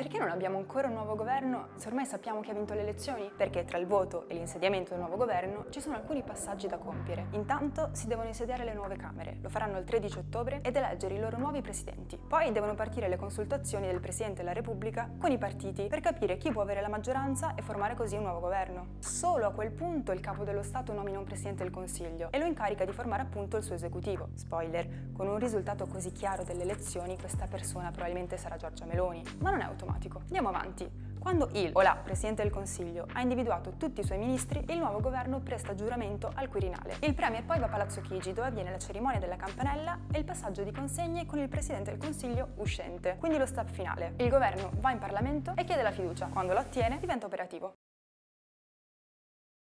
Perché non abbiamo ancora un nuovo governo se ormai sappiamo che ha vinto le elezioni? Perché tra il voto e l'insediamento del nuovo governo ci sono alcuni passaggi da compiere. Intanto si devono insediare le nuove Camere, lo faranno il 13 ottobre, ed eleggere i loro nuovi presidenti. Poi devono partire le consultazioni del Presidente della Repubblica con i partiti per capire chi può avere la maggioranza e formare così un nuovo governo. Solo a quel punto il capo dello Stato nomina un Presidente del Consiglio e lo incarica di formare appunto il suo esecutivo. Spoiler, con un risultato così chiaro delle elezioni questa persona probabilmente sarà Giorgia Meloni, ma non è automatico. Andiamo avanti. Quando il o la Presidente del Consiglio ha individuato tutti i suoi ministri, il nuovo governo presta giuramento al Quirinale. Il Premier poi va a Palazzo Chigi, dove avviene la cerimonia della campanella e il passaggio di consegne con il Presidente del Consiglio uscente, quindi lo step finale. Il governo va in Parlamento e chiede la fiducia. Quando lo ottiene, diventa operativo.